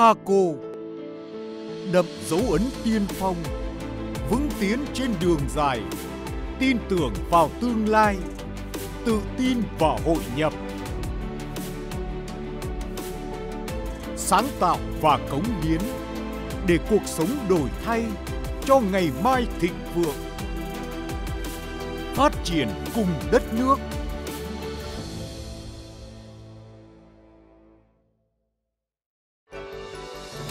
Thaco. Đậm dấu ấn tiên phong, vững tiến trên đường dài. Tin tưởng vào tương lai, tự tin vào hội nhập. Sáng tạo và cống hiến để cuộc sống đổi thay cho ngày mai thịnh vượng. Phát triển cùng đất nước.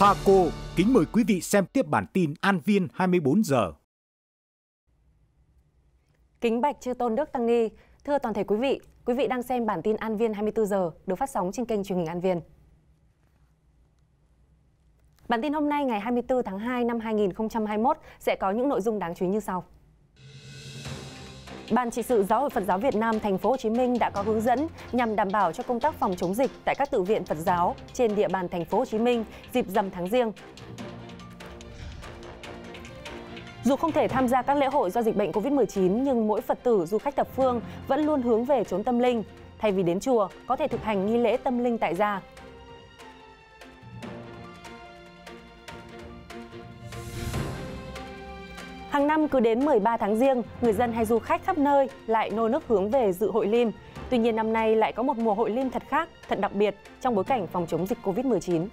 Paco kính mời quý vị xem tiếp bản tin An Viên 24 giờ. Kính bạch chư tôn đức tăng ni, thưa toàn thể quý vị, quý vị đang xem bản tin An Viên 24 giờ được phát sóng trên kênh truyền hình An Viên. Bản tin hôm nay ngày 24 tháng 2 năm 2021 sẽ có những nội dung đáng chú ý như sau. Ban trị sự Giáo hội Phật giáo Việt Nam thành phố Hồ Chí Minh đã có hướng dẫn nhằm đảm bảo cho công tác phòng chống dịch tại các tự viện Phật giáo trên địa bàn thành phố Hồ Chí Minh dịp rằm tháng Giêng. Dù không thể tham gia các lễ hội do dịch bệnh Covid-19 nhưng mỗi Phật tử du khách thập phương vẫn luôn hướng về chốn tâm linh. Thay vì đến chùa, có thể thực hành nghi lễ tâm linh tại gia. Hàng năm cứ đến 13 tháng riêng, người dân hay du khách khắp nơi lại nô nức hướng về dự hội Lim. Tuy nhiên năm nay lại có một mùa hội Lim thật khác, thật đặc biệt trong bối cảnh phòng chống dịch Covid-19.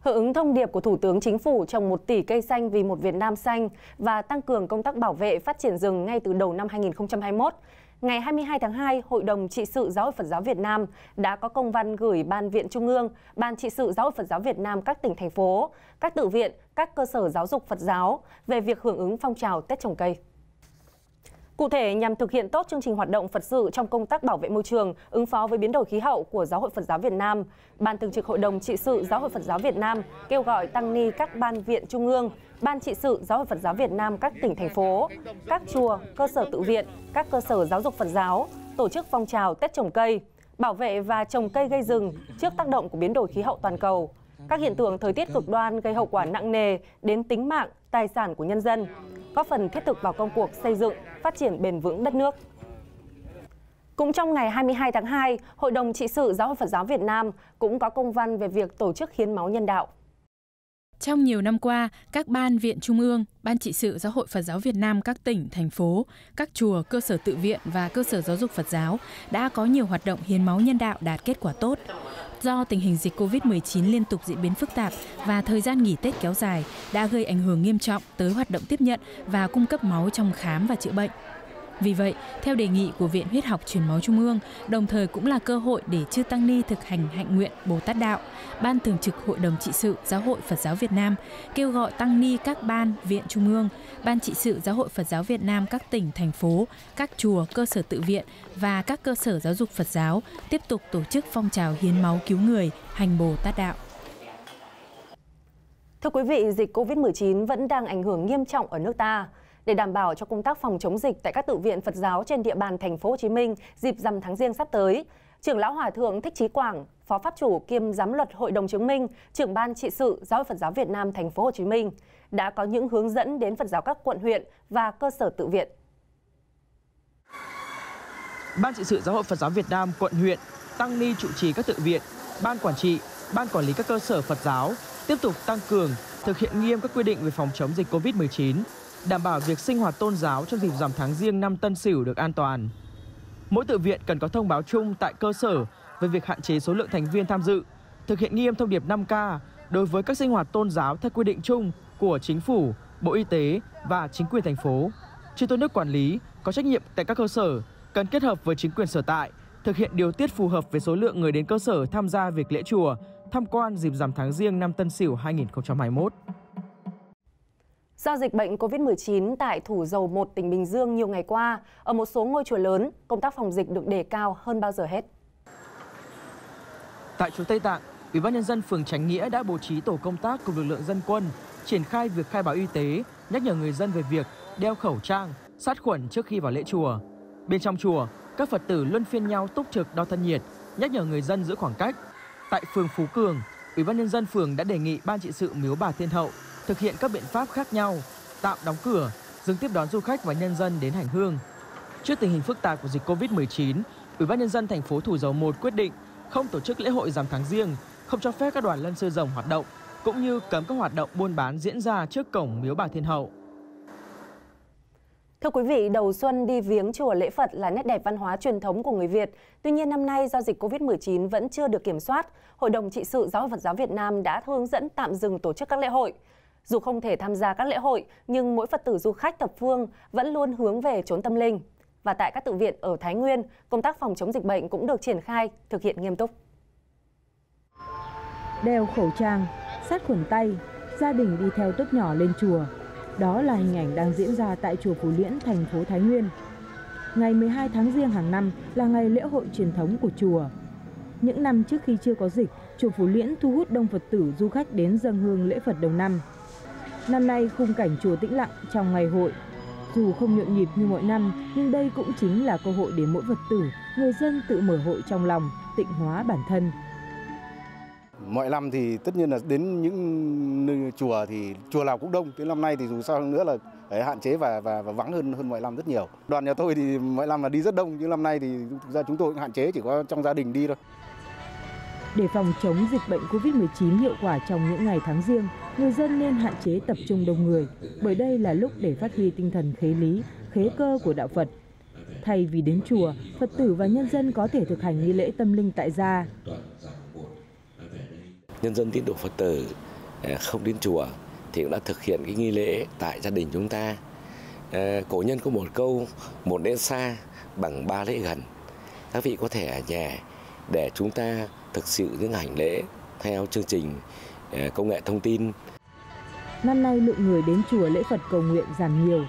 Hưởng ứng thông điệp của Thủ tướng Chính phủ trồng 1 tỷ cây xanh vì một Việt Nam xanh và tăng cường công tác bảo vệ phát triển rừng ngay từ đầu năm 2021, ngày 22 tháng 2, Hội đồng trị sự Giáo hội Phật giáo Việt Nam đã có công văn gửi Ban Viện Trung ương, Ban trị sự Giáo hội Phật giáo Việt Nam các tỉnh thành phố, các tự viện, các cơ sở giáo dục Phật giáo về việc hưởng ứng phong trào Tết trồng cây. Cụ thể, nhằm thực hiện tốt chương trình hoạt động Phật sự trong công tác bảo vệ môi trường, ứng phó với biến đổi khí hậu của Giáo hội Phật giáo Việt Nam, Ban Thường trực Hội đồng Trị sự Giáo hội Phật giáo Việt Nam kêu gọi tăng ni các ban viện trung ương, Ban trị sự Giáo hội Phật giáo Việt Nam các tỉnh thành phố, các chùa, cơ sở tự viện, các cơ sở giáo dục Phật giáo tổ chức phong trào Tết trồng cây, bảo vệ và trồng cây gây rừng trước tác động của biến đổi khí hậu toàn cầu, các hiện tượng thời tiết cực đoan gây hậu quả nặng nề đến tính mạng, tài sản của nhân dân, góp phần thiết thực vào công cuộc xây dựng, phát triển bền vững đất nước. Cũng trong ngày 22 tháng 2, Hội đồng trị sự Giáo hội Phật giáo Việt Nam cũng có công văn về việc tổ chức hiến máu nhân đạo. Trong nhiều năm qua, các ban viện trung ương, ban trị sự Giáo hội Phật giáo Việt Nam các tỉnh, thành phố, các chùa, cơ sở tự viện và cơ sở giáo dục Phật giáo đã có nhiều hoạt động hiến máu nhân đạo đạt kết quả tốt. Do tình hình dịch COVID-19 liên tục diễn biến phức tạp và thời gian nghỉ Tết kéo dài đã gây ảnh hưởng nghiêm trọng tới hoạt động tiếp nhận và cung cấp máu trong khám và chữa bệnh. Vì vậy, theo đề nghị của Viện Huyết học Truyền máu Trung ương, đồng thời cũng là cơ hội để chư Tăng Ni thực hành hạnh nguyện Bồ Tát Đạo, Ban Thường trực Hội đồng Trị sự Giáo hội Phật giáo Việt Nam kêu gọi Tăng Ni các ban, viện Trung ương, Ban Trị sự Giáo hội Phật giáo Việt Nam các tỉnh, thành phố, các chùa, cơ sở tự viện và các cơ sở giáo dục Phật giáo tiếp tục tổ chức phong trào hiến máu cứu người, hành Bồ Tát Đạo. Thưa quý vị, dịch COVID-19 vẫn đang ảnh hưởng nghiêm trọng ở nước ta để đảm bảo cho công tác phòng chống dịch tại các tự viện Phật giáo trên địa bàn thành phố Hồ Chí Minh dịp rằm tháng Giêng sắp tới. Trưởng lão Hòa thượng Thích Chí Quảng, Phó pháp chủ kiêm giám luật Hội đồng chứng minh, trưởng ban trị sự Giáo hội Phật giáo Việt Nam thành phố Hồ Chí Minh đã có những hướng dẫn đến Phật giáo các quận huyện và cơ sở tự viện. Ban trị sự Giáo hội Phật giáo Việt Nam quận huyện tăng ni trụ trì các tự viện, ban quản trị, ban quản lý các cơ sở Phật giáo tiếp tục tăng cường thực hiện nghiêm các quy định về phòng chống dịch COVID-19 đảm bảo việc sinh hoạt tôn giáo trong dịp rằm tháng riêng năm Tân Sửu được an toàn. Mỗi tự viện cần có thông báo chung tại cơ sở về việc hạn chế số lượng thành viên tham dự, thực hiện nghiêm thông điệp 5K đối với các sinh hoạt tôn giáo theo quy định chung của chính phủ, Bộ Y tế và chính quyền thành phố. Chư tôn đức quản lý có trách nhiệm tại các cơ sở cần kết hợp với chính quyền sở tại thực hiện điều tiết phù hợp với số lượng người đến cơ sở tham gia việc lễ chùa, tham quan dịp rằm tháng riêng năm Tân Sửu 2021. Do dịch bệnh COVID-19 tại Thủ Dầu Một, tỉnh Bình Dương nhiều ngày qua, ở một số ngôi chùa lớn, công tác phòng dịch được đề cao hơn bao giờ hết. Tại chùa Tây Tạng, Ủy ban nhân dân phường Tránh Nghĩa đã bố trí tổ công tác cùng lực lượng dân quân triển khai việc khai báo y tế, nhắc nhở người dân về việc đeo khẩu trang, sát khuẩn trước khi vào lễ chùa. Bên trong chùa, các Phật tử luân phiên nhau túc trực đo thân nhiệt, nhắc nhở người dân giữ khoảng cách. Tại phường Phú Cường, Ủy ban nhân dân phường đã đề nghị ban trị sự Miếu Bà Thiên Hậu thực hiện các biện pháp khác nhau, tạm đóng cửa, dừng tiếp đón du khách và nhân dân đến hành hương. Trước tình hình phức tạp của dịch Covid-19, Ủy ban nhân dân thành phố Thủ Dầu Một quyết định không tổ chức lễ hội rằm tháng riêng, không cho phép các đoàn lân sư rồng hoạt động, cũng như cấm các hoạt động buôn bán diễn ra trước cổng miếu bà Thiên Hậu. Thưa quý vị, đầu xuân đi viếng chùa lễ Phật là nét đẹp văn hóa truyền thống của người Việt. Tuy nhiên năm nay do dịch Covid-19 vẫn chưa được kiểm soát, Hội đồng trị sự Giáo hội Phật giáo Việt Nam đã hướng dẫn tạm dừng tổ chức các lễ hội. Dù không thể tham gia các lễ hội, nhưng mỗi Phật tử du khách thập phương vẫn luôn hướng về chốn tâm linh. Và tại các tự viện ở Thái Nguyên, công tác phòng chống dịch bệnh cũng được triển khai, thực hiện nghiêm túc. Đeo khẩu trang, sát khuẩn tay, gia đình đi theo tốt nhỏ lên chùa. Đó là hình ảnh đang diễn ra tại chùa Phú Liễn, thành phố Thái Nguyên. Ngày 12 tháng riêng hàng năm là ngày lễ hội truyền thống của chùa. Những năm trước khi chưa có dịch, chùa Phú Liễn thu hút đông Phật tử du khách đến dâng hương lễ Phật đầu năm. Năm nay khung cảnh chùa tĩnh lặng trong ngày hội. Dù không nhộn nhịp như mọi năm, nhưng đây cũng chính là cơ hội để mỗi Phật tử, người dân tự mở hội trong lòng, tịnh hóa bản thân. Mọi năm thì tất nhiên là đến những chùa thì chùa nào cũng đông. Thế năm nay thì dù sao nữa là phải hạn chế và, và và vắng hơn hơn mọi năm rất nhiều. Đoàn nhà tôi thì mọi năm là đi rất đông nhưng năm nay thì thực ra chúng tôi cũng hạn chế chỉ có trong gia đình đi thôi. Để phòng chống dịch bệnh Covid-19 hiệu quả trong những ngày tháng riêng, người dân nên hạn chế tập trung đông người, bởi đây là lúc để phát huy tinh thần khế lý, khế cơ của đạo Phật. Thay vì đến chùa, Phật tử và nhân dân có thể thực hành nghi lễ tâm linh tại gia. Nhân dân tín đồ Phật tử à, không đến chùa thì cũng đã thực hiện cái nghi lễ tại gia đình chúng ta. À, cổ nhân có một câu, một lễ xa bằng ba lễ gần. Các vị có thể ở nhà để chúng ta thực sự những hành lễ theo chương trình công nghệ thông tin. Năm nay lượng người đến chùa lễ Phật cầu nguyện giảm nhiều.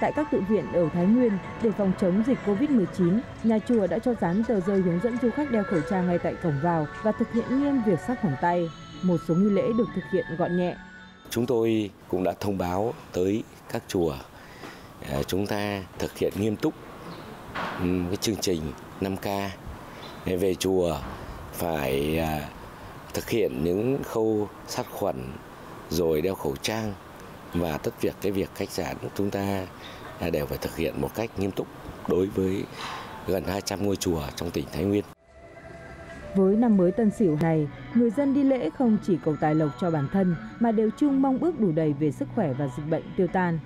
Tại các tự viện ở Thái Nguyên, để phòng chống dịch Covid-19, nhà chùa đã cho dán tờ rơi hướng dẫn du khách đeo khẩu trang ngay tại cổng vào và thực hiện nghiêm việc sát khuẩn tay. Một số nghi lễ được thực hiện gọn nhẹ. Chúng tôi cũng đã thông báo tới các chùa à, chúng ta thực hiện nghiêm túc cái chương trình 5K về chùa phải à, thực hiện những khâu sát khuẩn rồi đeo khẩu trang và tất việc cái việc khách sạn chúng ta đều phải thực hiện một cách nghiêm túc đối với gần 200 ngôi chùa trong tỉnh Thái Nguyên. Với năm mới Tân Sửu này, người dân đi lễ không chỉ cầu tài lộc cho bản thân mà đều chung mong ước đủ đầy về sức khỏe và dịch bệnh tiêu tan.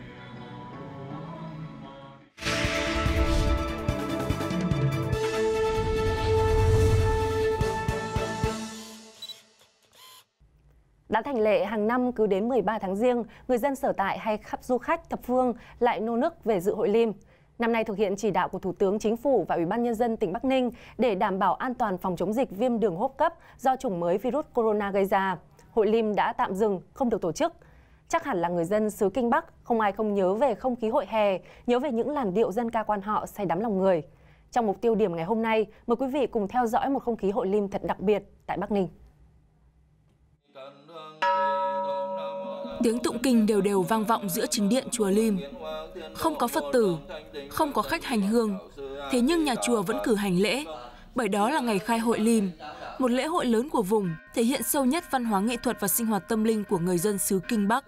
Đã thành lệ hàng năm cứ đến 13 tháng riêng, người dân sở tại hay khắp du khách thập phương lại nô nức về dự hội Lim. Năm nay thực hiện chỉ đạo của Thủ tướng Chính phủ và Ủy ban Nhân dân tỉnh Bắc Ninh để đảm bảo an toàn phòng chống dịch viêm đường hô hấp cấp do chủng mới virus corona gây ra. Hội Lim đã tạm dừng, không được tổ chức. Chắc hẳn là người dân xứ Kinh Bắc, không ai không nhớ về không khí hội hè, nhớ về những làn điệu dân ca quan họ say đắm lòng người. Trong mục tiêu điểm ngày hôm nay, mời quý vị cùng theo dõi một không khí hội Lim thật đặc biệt tại Bắc Ninh. Tiếng tụng kinh đều đều vang vọng giữa chính điện chùa Lim. Không có Phật tử, không có khách hành hương, thế nhưng nhà chùa vẫn cử hành lễ, bởi đó là ngày khai hội Lim, một lễ hội lớn của vùng, thể hiện sâu nhất văn hóa nghệ thuật và sinh hoạt tâm linh của người dân xứ Kinh Bắc.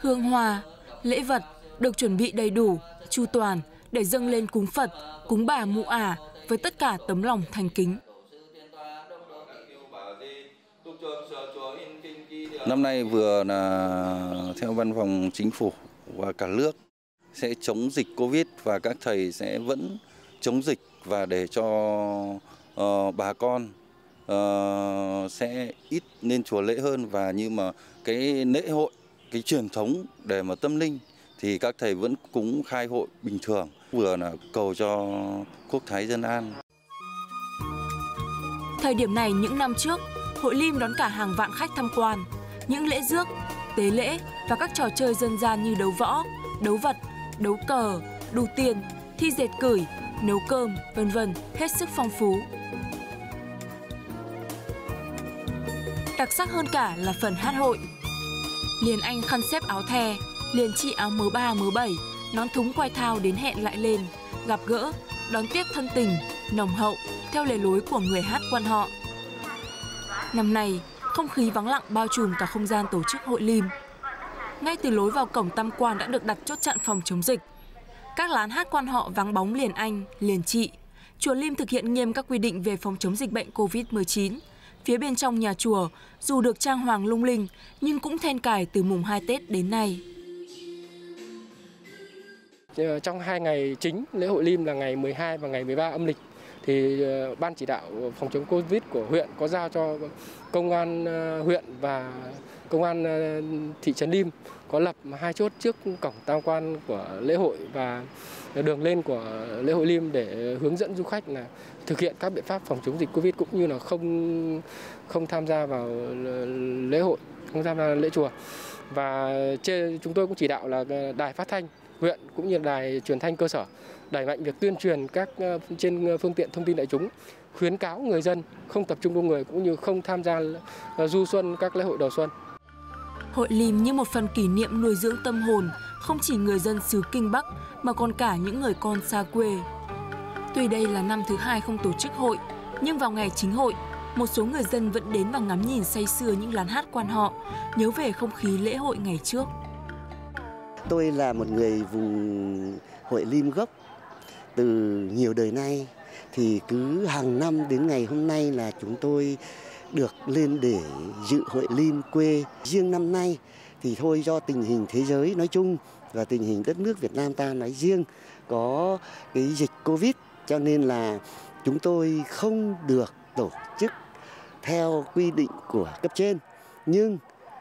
Hương hoa, lễ vật được chuẩn bị đầy đủ, chu toàn để dâng lên cúng Phật, cúng bà mụ ả với tất cả tấm lòng thành kính. Năm nay vừa là theo văn phòng chính phủ và cả nước sẽ chống dịch Covid và các thầy sẽ vẫn chống dịch và để cho uh, bà con uh, sẽ ít nên chùa lễ hơn. Và như mà cái lễ hội cái truyền thống để mà tâm linh thì các thầy vẫn cúng khai hội bình thường. Vừa là cầu cho quốc thái dân an. Thời điểm này những năm trước, hội Lim đón cả hàng vạn khách tham quan những lễ rước, tế lễ và các trò chơi dân gian như đấu võ, đấu vật, đấu cờ, đu tiền, thi dệt cửi, nấu cơm, vân vân hết sức phong phú. Đặc sắc hơn cả là phần hát hội. Liền anh khăn xếp áo the, liền chị áo mớ ba mớ bảy, nón thúng quay thao đến hẹn lại lên, gặp gỡ, đón tiếp thân tình, nồng hậu theo lề lối của người hát quan họ. Năm nay, không khí vắng lặng bao trùm cả không gian tổ chức hội lim. Ngay từ lối vào cổng tam quan đã được đặt chốt chặn phòng chống dịch. Các lán hát quan họ vắng bóng liền anh, liền chị. Chùa Lim thực hiện nghiêm các quy định về phòng chống dịch bệnh COVID-19. Phía bên trong nhà chùa, dù được trang hoàng lung linh, nhưng cũng then cài từ mùng 2 Tết đến nay. Ờ, trong hai ngày chính lễ hội Lim là ngày 12 và ngày 13 âm lịch thì ờ, ban chỉ đạo phòng chống Covid của huyện có giao cho công an ờ, huyện và công an ờ, thị trấn Lim có lập hai chốt trước cổng tam quan của lễ hội và đường lên của lễ hội Lim để hướng dẫn du khách là thực hiện các biện pháp phòng chống dịch Covid cũng như là không không tham gia vào lễ hội, không tham gia lễ chùa. Và trên chúng tôi cũng chỉ đạo là đài phát thanh huyện cũng như đài truyền thanh cơ sở đẩy mạnh việc tuyên truyền các trên phương tiện thông tin đại chúng khuyến cáo người dân không tập trung đông người cũng như không tham gia du xuân các lễ hội đầu xuân. Hội Lim như một phần kỷ niệm nuôi dưỡng tâm hồn không chỉ người dân xứ Kinh Bắc mà còn cả những người con xa quê. Tuy đây là năm thứ hai không tổ chức hội, nhưng vào ngày chính hội, một số người dân vẫn đến và ngắm nhìn say sưa những lán hát quan họ, nhớ về không khí lễ hội ngày trước. Tôi là một người vùng hội Lim gốc từ nhiều đời nay, thì cứ hàng năm đến ngày hôm nay là chúng tôi được lên để dự hội Lim quê. Riêng năm nay thì thôi, do tình hình thế giới nói chung và tình hình đất nước Việt Nam ta nói riêng có cái dịch Covid, cho nên là chúng tôi không được tổ chức theo quy định của cấp trên. Nhưng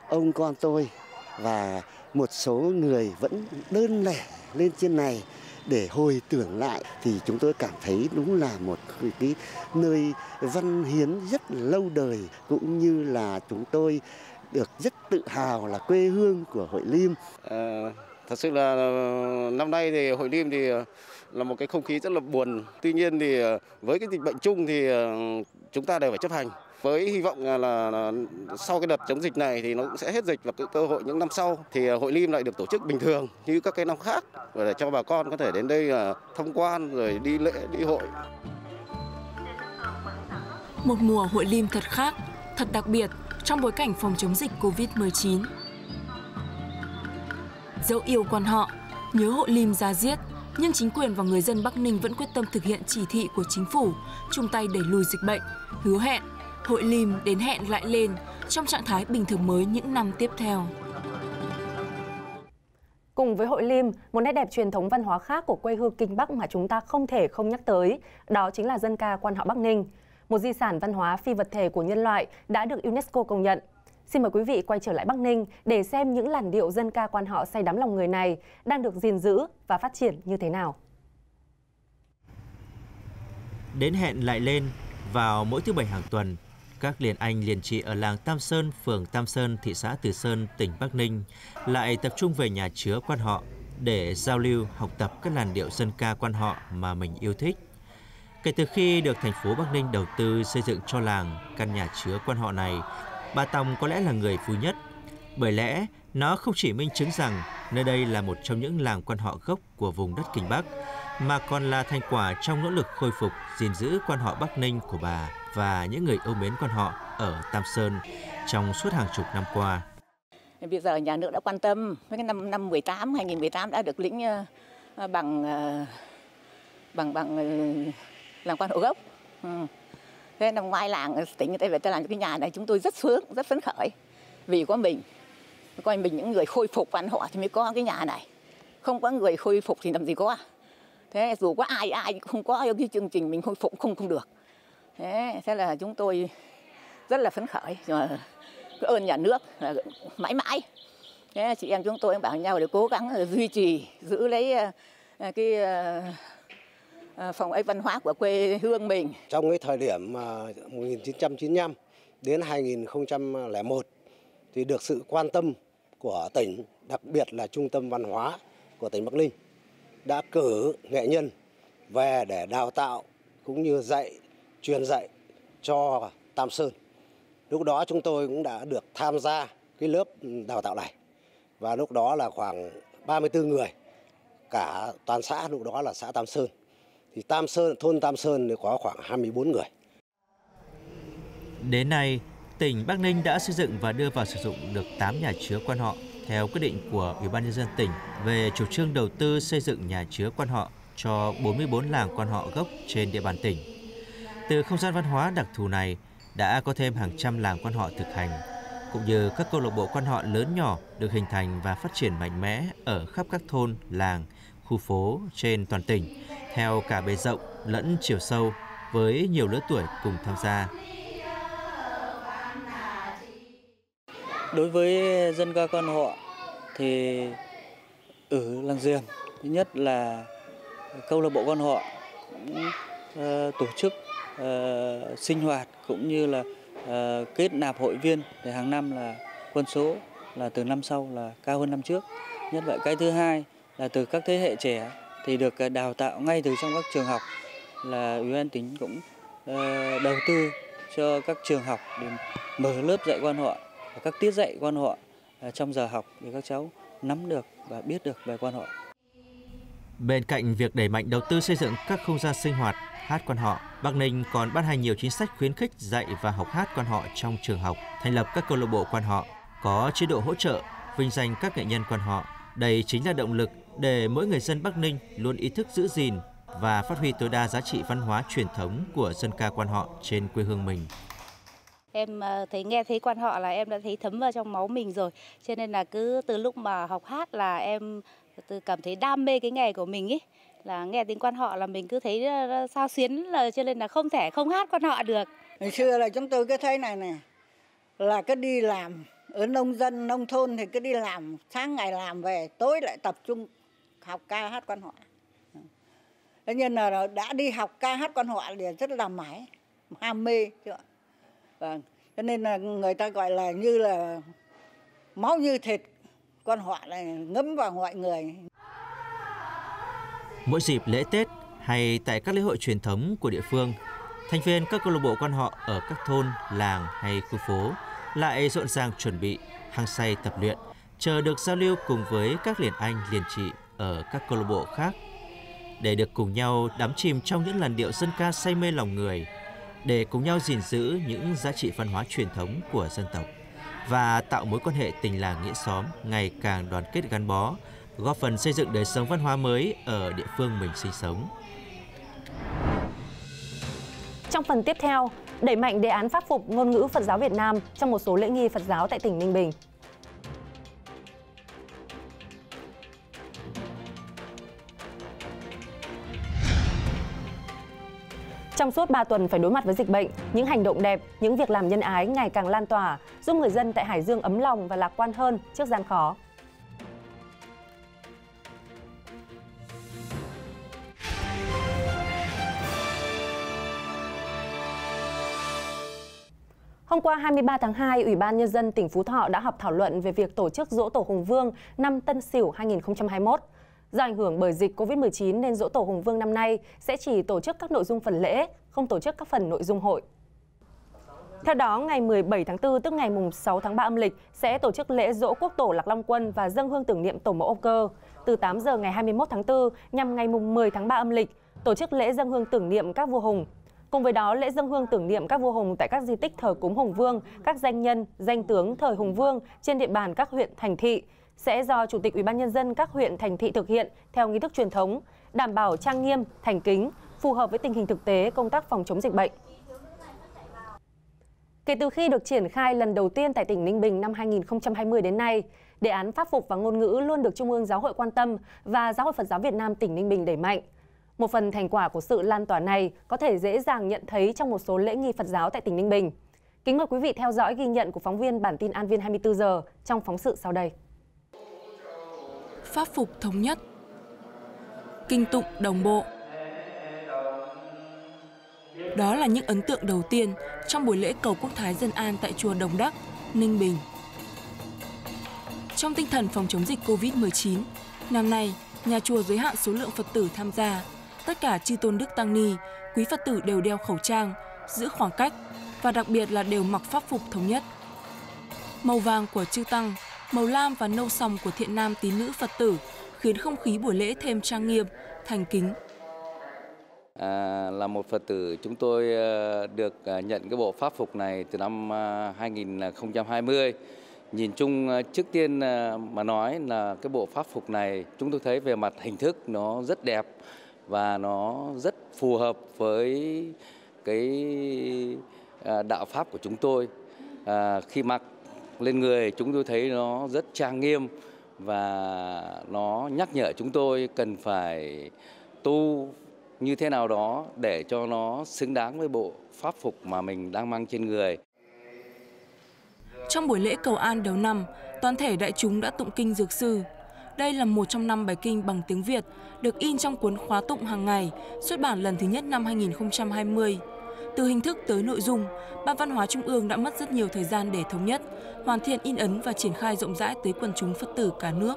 ông con tôi và một số người vẫn đơn lẻ lên trên này để hồi tưởng lại thì chúng tôi cảm thấy đúng là một cái nơi văn hiến rất lâu đời cũng như là chúng tôi được rất tự hào là quê hương của hội Lim. À, ờ, thật sự là ờ, năm nay thì hội Lim thì ờ, là một cái không khí rất là buồn. Tuy nhiên thì với cái dịch bệnh chung thì chúng ta đều phải chấp hành với hy vọng là, là, là sau cái đợt chống dịch này thì nó cũng sẽ hết dịch và cái cơ hội những năm sau thì à, hội Lim lại được tổ chức bình thường như các cái năm khác và để cho bà con có thể đến đây là tham quan rồi đi lễ đi hội. Một mùa hội Lim thật khác, thật đặc biệt trong bối cảnh phòng chống dịch Covid-19. Dẫu yêu quan họ, nhớ hội Lim ra giết, nhưng chính quyền và người dân Bắc Ninh vẫn quyết tâm thực hiện chỉ thị của chính phủ, chung tay đẩy lùi dịch bệnh, hứa hẹn hội Lim đến hẹn lại lên trong trạng thái bình thường mới những năm tiếp theo. Cùng với hội Lim, một nét đẹp truyền thống văn hóa khác của quê hương Kinh Bắc mà chúng ta không thể không nhắc tới, đó chính là dân ca quan họ Bắc Ninh, một di sản văn hóa phi vật thể của nhân loại đã được UNESCO công nhận. Xin mời quý vị quay trở lại Bắc Ninh để xem những làn điệu dân ca quan họ say đắm lòng người này đang được gìn giữ và phát triển như thế nào. Đến hẹn lại lên vào mỗi thứ bảy hàng tuần, các liền anh liền chị ở làng Tam Sơn, phường Tam Sơn, thị xã Từ Sơn, tỉnh Bắc Ninh lại tập trung về nhà chứa quan họ để giao lưu, học tập các làn điệu dân ca quan họ mà mình yêu thích. Kể từ khi được thành phố Bắc Ninh đầu tư xây dựng cho làng căn nhà chứa quan họ này, bà Tòng có lẽ là người vui nhất. Bởi lẽ, nó không chỉ minh chứng rằng nơi đây là một trong những làng quan họ gốc của vùng đất Kinh Bắc, mà còn là thành quả trong nỗ lực khôi phục, gìn giữ quan họ Bắc Ninh của bà và những người yêu mến quan họ ở Tam Sơn trong suốt hàng chục năm qua. Bây giờ nhà nước đã quan tâm, với cái năm năm 18 2018 đã được lĩnh ờ, ờ, ờ, bằng bằng bằng làm quan hộ gốc. Ừ. Thế năm ngoái làng tỉnh người ta về ta làm cái nhà này chúng tôi rất sướng, rất phấn khởi vì có mình coi mình những người khôi phục văn họ thì mới có cái nhà này không có người khôi phục thì làm gì có thế dù có ai ai không có cái chương trình mình khôi phục không không được. Thế thế là chúng tôi rất là phấn khởi mà ơn nhà nước là mãi mãi. Thế chị em chúng tôi bảo nhau để cố gắng duy trì giữ lấy ờ, ờ, cái ờ, phòng ấy văn hóa của quê hương mình. Trong cái thời điểm 1995 đến 2001 thì được sự quan tâm của tỉnh, đặc biệt là Trung tâm Văn hóa của tỉnh Bắc Ninh đã cử nghệ nhân về để đào tạo cũng như dạy, truyền dạy cho Tam Sơn. Lúc đó chúng tôi cũng đã được tham gia cái lớp đào tạo này. Và lúc đó là khoảng 34 người, cả toàn xã lúc đó là xã Tam Sơn. Thì Tam Sơn, thôn Tam Sơn thì có khoảng 24 người. Đến nay, tỉnh Bắc Ninh đã xây dựng và đưa vào sử dụng được 8 nhà chứa quan họ theo quyết định của Ủy ban nhân dân tỉnh về chủ trương đầu tư xây dựng nhà chứa quan họ cho 44 làng quan họ gốc trên địa bàn tỉnh. Từ không gian văn hóa đặc thù này đã có thêm hàng trăm làng quan họ thực hành, cũng như các câu lạc bộ quan họ lớn nhỏ được hình thành và phát triển mạnh mẽ ở khắp các thôn, làng, khu phố trên toàn tỉnh, theo cả bề rộng lẫn chiều sâu với nhiều lứa tuổi cùng tham gia. Đối với dân ca quan họ thì ở làng Diềm thứ nhất là câu lạc bộ quan họ uh, tổ chức uh, sinh hoạt cũng như là uh, kết nạp hội viên để hàng năm là quân số là từ năm sau là cao hơn năm trước. Nhất vậy cái thứ hai là từ các thế hệ trẻ thì được đào tạo ngay từ trong các trường học là ủy ban tỉnh cũng uh, đầu tư cho các trường học để mở lớp dạy quan họ các tiết dạy quan họ à, trong giờ học để các cháu nắm được và biết được về quan họ. Bên cạnh việc đẩy mạnh đầu tư xây dựng các không gian sinh hoạt hát quan họ, Bắc Ninh còn ban hành nhiều chính sách khuyến khích dạy và học hát quan họ trong trường học, thành lập các câu lạc bộ quan họ, có chế độ hỗ trợ, vinh danh các nghệ nhân quan họ. Đây chính là động lực để mỗi người dân Bắc Ninh luôn ý thức giữ gìn và phát huy tối đa giá trị văn hóa truyền thống của dân ca quan họ trên quê hương mình. Em ờ, thấy, nghe thấy quan họ là em đã thấy thấm vào trong máu mình rồi. Cho nên là cứ từ lúc mà học hát là em từ cảm thấy đam mê cái nghề của mình ấy là nghe tiếng quan họ là mình cứ thấy ờ, sao xuyến là cho nên là không thể không hát quan họ được. Ngày xưa là chúng tôi cứ thấy này này là cứ đi làm ở nông dân, nông thôn thì cứ đi làm, sáng ngày làm về, tối lại tập trung học ca hát quan họ. Thế nhưng là đã đi học ca hát quan họ thì rất là mãi, ham mê, chưa ạ. Vâng. Cho nên là người ta gọi là như là máu như thịt con họa này ngấm vào mọi người. Mỗi dịp lễ Tết hay tại các lễ hội truyền thống của địa phương, thành viên các câu lạc bộ quan họ ở các thôn, làng hay khu phố lại rộn ràng chuẩn bị, hăng say tập luyện, chờ được giao lưu cùng với các liền anh, liền chị ở các câu lạc bộ khác để được cùng nhau đắm chìm trong những làn điệu dân ca say mê lòng người, để cùng nhau gìn giữ những giá trị văn hóa truyền thống của dân tộc và tạo mối quan hệ tình làng nghĩa xóm ngày càng đoàn kết gắn bó, góp phần xây dựng đời sống văn hóa mới ở địa phương mình sinh sống. Trong phần tiếp theo, đẩy mạnh đề án pháp phục ngôn ngữ Phật giáo Việt Nam trong một số lễ nghi Phật giáo tại tỉnh Ninh Bình. Trong suốt 3 tuần phải đối mặt với dịch bệnh, những hành động đẹp, những việc làm nhân ái ngày càng lan tỏa, giúp người dân tại Hải Dương ấm lòng và lạc quan hơn trước gian khó. Hôm qua 23 tháng 2, Ủy ban Nhân dân tỉnh Phú Thọ đã họp thảo luận về việc tổ chức dỗ tổ Hùng Vương năm Tân Sửu 2021. Do ảnh hưởng bởi dịch Covid-19 nên dỗ tổ Hùng Vương năm nay sẽ chỉ tổ chức các nội dung phần lễ, không tổ chức các phần nội dung hội. Theo đó, ngày 17 tháng 4 tức ngày 6 tháng 3 âm lịch sẽ tổ chức lễ dỗ quốc tổ Lạc Long Quân và dâng hương tưởng niệm tổ mẫu Âu Cơ. Từ 8 giờ ngày 21 tháng 4 nhằm ngày 10 tháng 3 âm lịch, tổ chức lễ dâng hương tưởng niệm các vua hùng. Cùng với đó, lễ dân hương tưởng niệm các vua hùng tại các di tích thờ cúng Hùng Vương, các danh nhân, danh tướng thời Hùng Vương trên địa bàn các huyện thành thị sẽ do Chủ tịch Ủy ban nhân dân các huyện thành thị thực hiện theo nghi thức truyền thống, đảm bảo trang nghiêm, thành kính, phù hợp với tình hình thực tế công tác phòng chống dịch bệnh. Kể từ khi được triển khai lần đầu tiên tại tỉnh Ninh Bình năm 2020 đến nay, đề án pháp phục và ngôn ngữ luôn được Trung ương Giáo hội quan tâm và Giáo hội Phật giáo Việt Nam tỉnh Ninh Bình đẩy mạnh. Một phần thành quả của sự lan tỏa này có thể dễ dàng nhận thấy trong một số lễ nghi Phật giáo tại tỉnh Ninh Bình. Kính mời quý vị theo dõi ghi nhận của phóng viên bản tin An Viên 24 giờ trong phóng sự sau đây pháp phục thống nhất, kinh tụng đồng bộ. Đó là những ấn tượng đầu tiên trong buổi lễ cầu quốc thái dân an tại chùa Đồng Đắc, Ninh Bình. Trong tinh thần phòng chống dịch COVID-19, năm nay, nhà chùa giới hạn số lượng Phật tử tham gia. Tất cả chư tôn đức tăng ni, quý Phật tử đều đeo khẩu trang, giữ khoảng cách và đặc biệt là đều mặc pháp phục thống nhất. Màu vàng của chư tăng màu lam và nâu sòng của thiện nam tín nữ Phật tử khiến không khí buổi lễ thêm trang nghiêm, thành kính. À, là một Phật tử, chúng tôi ờ, được ờ, nhận cái bộ pháp phục này từ năm ờ, 2020. Nhìn chung trước tiên mà nói là cái bộ pháp phục này chúng tôi thấy về mặt hình thức nó rất đẹp và nó rất phù hợp với cái đạo pháp của chúng tôi. À, khi mặc lên người chúng tôi thấy nó rất trang nghiêm và nó nhắc nhở chúng tôi cần phải tu như thế nào đó để cho nó xứng đáng với bộ pháp phục mà mình đang mang trên người. Trong buổi lễ cầu an đầu năm, toàn thể đại chúng đã tụng kinh dược sư. Đây là một trong năm bài kinh bằng tiếng Việt được in trong cuốn khóa tụng hàng ngày, xuất bản lần thứ nhất năm 2020. Từ hình thức tới nội dung, Ban Văn hóa Trung ương đã mất rất nhiều thời gian để thống nhất, hoàn thiện in ấn và triển khai rộng rãi tới quần chúng Phật tử cả nước.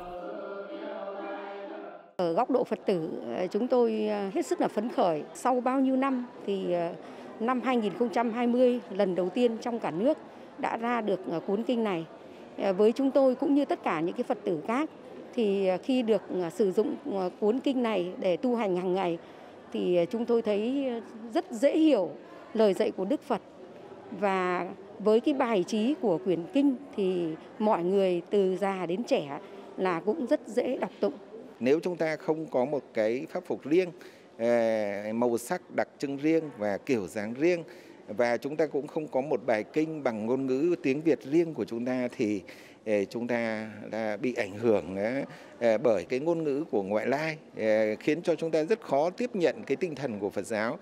Ở góc độ Phật tử, ờ, chúng tôi ờ, hết sức là phấn khởi. Sau bao nhiêu năm thì ờ, năm 2020 lần đầu tiên trong cả nước đã ra được cuốn kinh này. Với chúng tôi cũng như tất cả những cái Phật tử khác thì khi được sử dụng cuốn kinh này để tu hành hàng ngày thì chúng tôi thấy rất dễ hiểu lời dạy của Đức Phật và với cái bài trí của quyển kinh thì mọi người từ già đến trẻ là cũng rất dễ đọc tụng. Nếu chúng ta không có một cái pháp phục riêng, ờ, màu sắc đặc trưng riêng và kiểu dáng riêng và chúng ta cũng không có một bài kinh bằng ngôn ngữ tiếng Việt riêng của chúng ta thì ờ, chúng ta đã bị ảnh hưởng ờ, bởi cái ngôn ngữ của ngoại lai khiến cho chúng ta rất khó tiếp nhận cái tinh thần của Phật giáo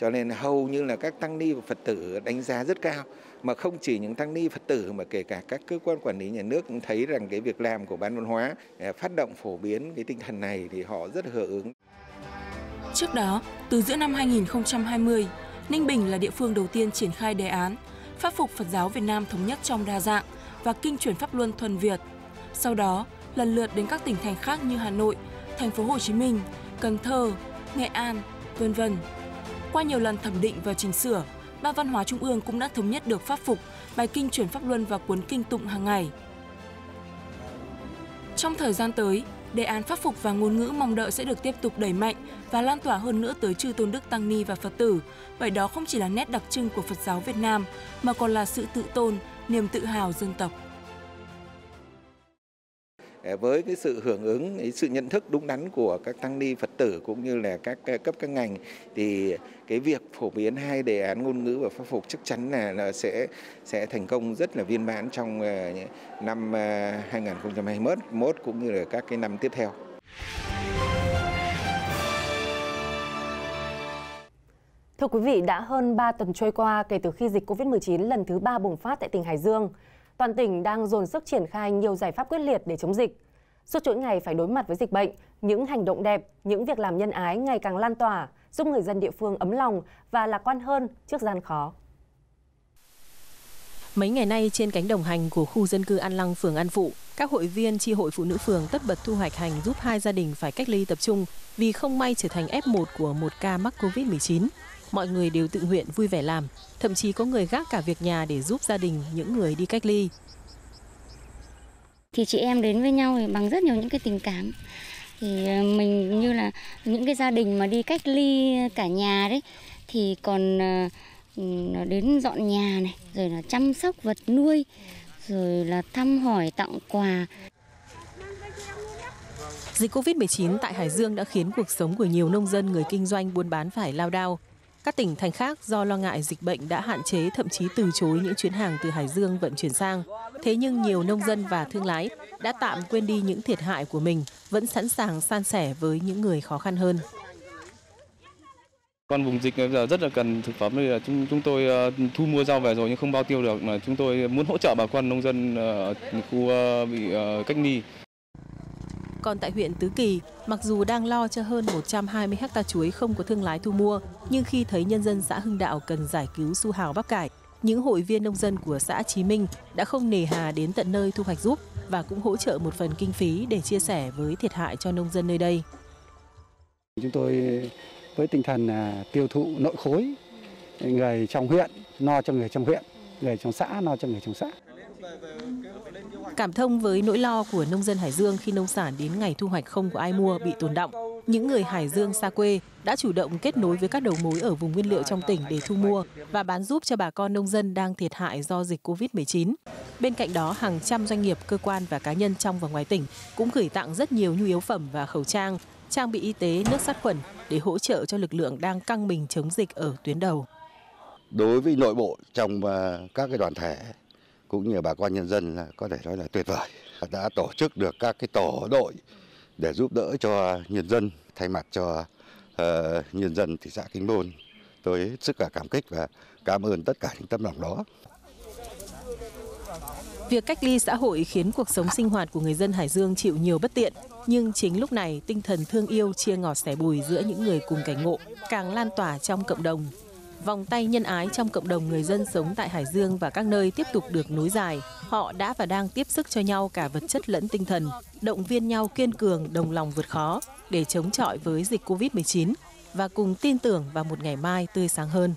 cho nên hầu như là các tăng ni và Phật tử đánh giá rất cao mà không chỉ những tăng ni Phật tử mà kể cả các cơ quan quản lý nhà nước cũng thấy rằng cái việc làm của ban văn hóa à, phát động phổ biến cái tinh thần này thì họ rất hưởng ứng. Trước đó, từ giữa năm 2020, Ninh Bình là địa phương đầu tiên triển khai đề án Pháp phục Phật giáo Việt Nam thống nhất trong đa dạng và kinh chuyển pháp luân thuần Việt. Sau đó, lần lượt đến các tỉnh thành khác như Hà Nội, thành phố Hồ Chí Minh, Cần Thơ, Nghệ An, vân vân. Qua nhiều lần thẩm định và chỉnh sửa, Ban Văn hóa Trung ương cũng đã thống nhất được pháp phục, bài kinh chuyển pháp luân và cuốn kinh tụng hàng ngày. Trong thời gian tới, đề án pháp phục và ngôn ngữ mong đợi sẽ được tiếp tục đẩy mạnh và lan tỏa hơn nữa tới chư tôn đức tăng ni và Phật tử, bởi đó không chỉ là nét đặc trưng của Phật giáo Việt Nam mà còn là sự tự tôn, niềm tự hào dân tộc. Ờ, với cái sự hưởng ứng, cái sự nhận thức đúng đắn của các tăng ni Phật tử cũng như là các cấp các ngành thì cái việc phổ biến hai đề án ngôn ngữ và pháp phục chắc chắn là, là sẽ sẽ thành công rất là viên mãn trong ờ, năm ờ, 2021 cũng như là các cái năm tiếp theo. Thưa quý vị, đã hơn 3 tuần trôi qua kể từ khi dịch COVID-19 lần thứ 3 bùng phát tại tỉnh Hải Dương toàn tỉnh đang dồn sức triển khai nhiều giải pháp quyết liệt để chống dịch. Suốt chuỗi ngày phải đối mặt với dịch bệnh, những hành động đẹp, những việc làm nhân ái ngày càng lan tỏa, giúp người dân địa phương ấm lòng và lạc quan hơn trước gian khó. Mấy ngày nay trên cánh đồng hành của khu dân cư An Lăng, phường An Phụ, các hội viên chi hội phụ nữ phường tất bật thu hoạch hành giúp hai gia đình phải cách ly tập trung vì không may trở thành F1 của một ca mắc Covid-19 mọi người đều tự nguyện vui vẻ làm, thậm chí có người gác cả việc nhà để giúp gia đình những người đi cách ly. Thì chị em đến với nhau bằng rất nhiều những cái tình cảm. Thì ờ, mình như là những cái gia đình mà đi cách ly cả nhà đấy thì còn ờ, đến dọn nhà này, rồi là chăm sóc vật nuôi, rồi là thăm hỏi tặng quà. Dịch Covid-19 tại Hải Dương đã khiến cuộc sống của nhiều nông dân người kinh doanh buôn bán phải lao đao. Các tỉnh thành khác do lo ngại dịch bệnh đã hạn chế thậm chí từ chối những chuyến hàng từ Hải Dương vận chuyển sang. Thế nhưng nhiều nông dân và thương lái đã tạm quên đi những thiệt hại của mình, vẫn sẵn sàng san sẻ với những người khó khăn hơn. Con vùng dịch bây giờ rất là cần thực phẩm nên là chúng chúng tôi ờ, thu mua rau về rồi nhưng không bao tiêu được mà chúng tôi muốn hỗ trợ bà con nông dân ờ, ở khu ờ, bị cách ly còn tại huyện Tứ Kỳ, mặc dù đang lo cho hơn 120 ha chuối không có thương lái thu mua, nhưng khi thấy nhân dân xã Hưng Đạo cần giải cứu su hào bắp cải, những hội viên nông dân của xã Chí Minh đã không nề hà đến tận nơi thu hoạch giúp và cũng hỗ trợ một phần kinh phí để chia sẻ với thiệt hại cho nông dân nơi đây. Chúng tôi với tinh thần là tiêu thụ nội khối, người trong huyện no cho người trong huyện, người trong xã no cho người trong xã. Cảm thông với nỗi lo của nông dân Hải Dương khi nông sản đến ngày thu hoạch không có ai mua bị tồn động. những người Hải Dương xa quê đã chủ động kết nối với các đầu mối ở vùng nguyên liệu trong tỉnh để thu mua và bán giúp cho bà con nông dân đang thiệt hại do dịch Covid-19. Bên cạnh đó, hàng trăm doanh nghiệp, cơ quan và cá nhân trong và ngoài tỉnh cũng gửi tặng rất nhiều nhu yếu phẩm và khẩu trang, trang bị y tế, nước sát khuẩn để hỗ trợ cho lực lượng đang căng mình chống dịch ở tuyến đầu. Đối với nội bộ trong à, các cái đoàn thể cũng như bà con nhân dân là có thể nói là tuyệt vời. Đã tổ chức được các cái tổ đội để giúp đỡ cho nhân dân thay mặt cho uh, nhân dân thị xã Kinh Môn. Tôi hết sức là cảm kích và cảm ơn tất cả những tấm lòng đó. Việc cách ly xã hội khiến cuộc sống sinh hoạt của người dân Hải Dương chịu nhiều bất tiện. Nhưng chính lúc này, tinh thần thương yêu chia ngọt sẻ bùi giữa những người cùng cảnh ngộ càng lan tỏa trong cộng đồng. Vòng tay nhân ái trong cộng đồng người dân sống tại Hải Dương và các nơi tiếp tục được nối dài. Họ đã và đang tiếp sức cho nhau cả vật chất lẫn tinh thần, động viên nhau kiên cường, đồng lòng vượt khó để chống chọi với dịch Covid-19 và cùng tin tưởng vào một ngày mai tươi sáng hơn.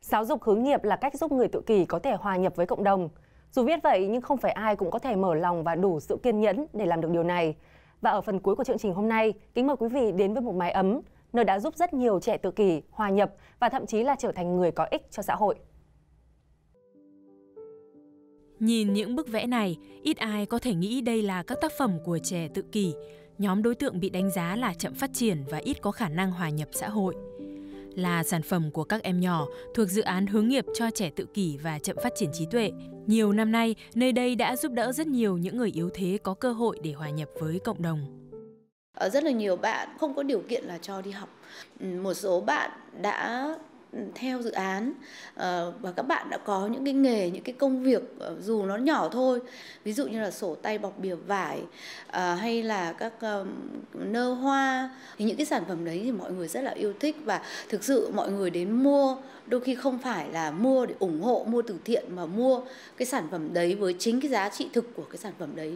Giáo dục hướng nghiệp là cách giúp người tự kỷ có thể hòa nhập với cộng đồng. Dù biết vậy nhưng không phải ai cũng có thể mở lòng và đủ sự kiên nhẫn để làm được điều này. Và ở phần cuối của chương trình hôm nay, kính mời quý vị đến với một mái ấm, nơi đã giúp rất nhiều trẻ tự kỷ hòa nhập và thậm chí là trở thành người có ích cho xã hội. Nhìn những bức vẽ này, ít ai có thể nghĩ đây là các tác phẩm của trẻ tự kỷ, nhóm đối tượng bị đánh giá là chậm phát triển và ít có khả năng hòa nhập xã hội. Là sản phẩm của các em nhỏ thuộc dự án hướng nghiệp cho trẻ tự kỷ và chậm phát triển trí tuệ. Nhiều năm nay, nơi đây đã giúp đỡ rất nhiều những người yếu thế có cơ hội để hòa nhập với cộng đồng. Ờ, rất là nhiều bạn không có điều kiện là cho đi học. Ừ, một số bạn đã ừ, theo dự án ờ, và các bạn đã có những cái nghề, những cái công việc ờ, dù nó nhỏ thôi. Ví dụ như là sổ tay bọc bìa vải hay là các nơ hoa. Thì những cái sản phẩm đấy thì mọi người rất là yêu thích và thực sự mọi người đến mua, đôi khi không phải là mua để ủng hộ, mua từ thiện mà mua cái sản phẩm đấy với chính cái giá trị thực của cái sản phẩm đấy.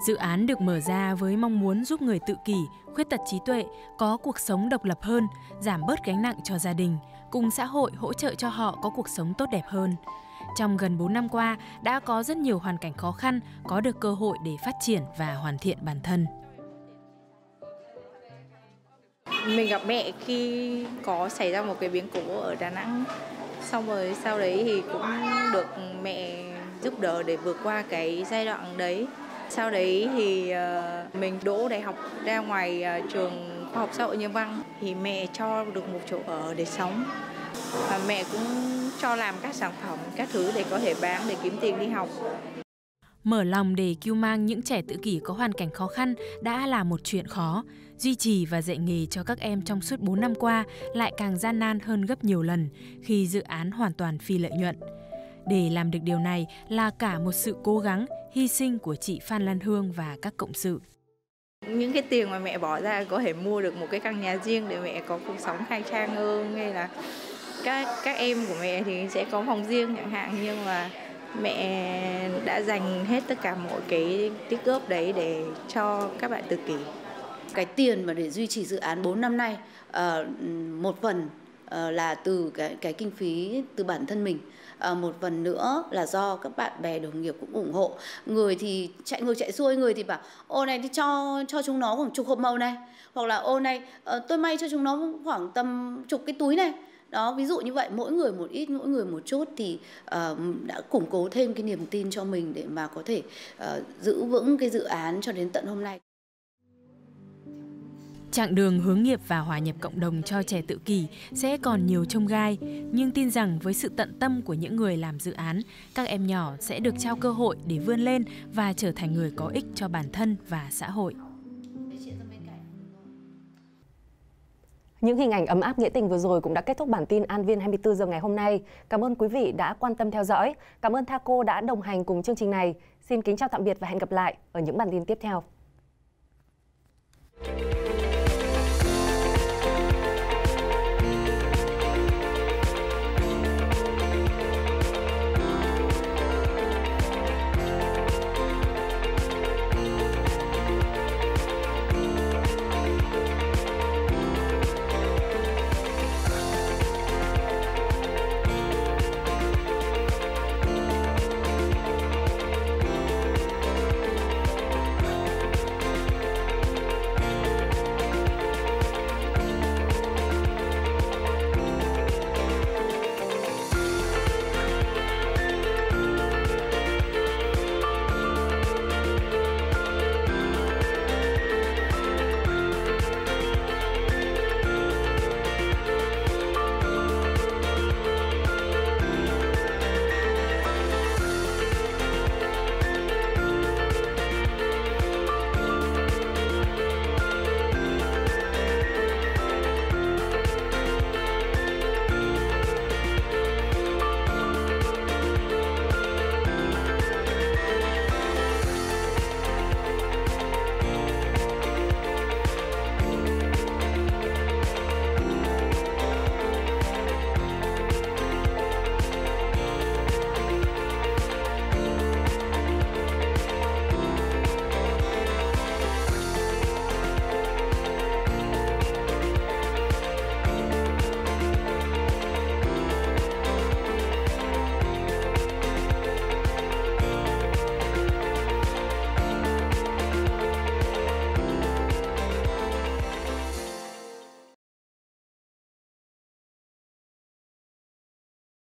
Dự án được mở ra với mong muốn giúp người tự kỷ, khuyết tật trí tuệ có cuộc sống độc lập hơn, giảm bớt gánh nặng cho gia đình, cùng xã hội hỗ trợ cho họ có cuộc sống tốt đẹp hơn. Trong gần 4 năm qua, đã có rất nhiều hoàn cảnh khó khăn có được cơ hội để phát triển và hoàn thiện bản thân. Mình gặp mẹ khi có xảy ra một cái biến cố ở Đà Nẵng. Xong rồi sau đấy thì cũng được mẹ giúp đỡ để vượt qua cái giai đoạn đấy sau đấy thì ờ, mình đỗ đại học ra ngoài ờ, trường khoa học xã hội nhân văn thì mẹ cho được một chỗ ở để sống và mẹ cũng cho làm các sản phẩm, các thứ để có thể bán, để kiếm tiền đi học Mở lòng để kêu mang những trẻ tự kỷ có hoàn cảnh khó khăn đã là một chuyện khó. Duy trì và dạy nghề cho các em trong suốt 4 năm qua lại càng gian nan hơn gấp nhiều lần khi dự án hoàn toàn phi lợi nhuận. Để làm được điều này là cả một sự cố gắng, hy sinh của chị Phan Lan Hương và các cộng sự. Những cái tiền mà mẹ bỏ ra có thể mua được một cái căn nhà riêng để mẹ có cuộc sống khang trang hơn hay là các các em của mẹ thì sẽ có phòng riêng chẳng hạn nhưng mà mẹ đã dành hết tất cả mọi cái tích góp đấy để cho các bạn tự kỷ. Cái tiền mà để duy trì dự án 4 năm nay uh, một phần Ờ, là từ cái cái kinh phí từ bản thân mình. À, một phần nữa là do các bạn bè đồng nghiệp cũng ủng hộ. Người thì chạy ngược chạy xuôi người thì bảo ô này thì cho cho chúng nó khoảng chục hộp màu này. Hoặc là ô này ờ, tôi may cho chúng nó khoảng tầm chục cái túi này. Đó ví dụ như vậy mỗi người một ít mỗi người một chút thì uh, đã củng cố thêm cái niềm tin cho mình để mà có thể uh, giữ vững cái dự án cho đến tận hôm nay. Chặng đường hướng nghiệp và hòa nhập cộng đồng cho trẻ tự kỷ sẽ còn nhiều trông gai, nhưng tin rằng với sự tận tâm của những người làm dự án, các em nhỏ sẽ được trao cơ hội để vươn lên và trở thành người có ích cho bản thân và xã hội. Những hình ảnh ấm áp nghĩa tình vừa rồi cũng đã kết thúc bản tin An Viên 24 giờ ngày hôm nay. Cảm ơn quý vị đã quan tâm theo dõi. Cảm ơn Thaco đã đồng hành cùng chương trình này. Xin kính chào tạm biệt và hẹn gặp lại ở những bản tin tiếp theo.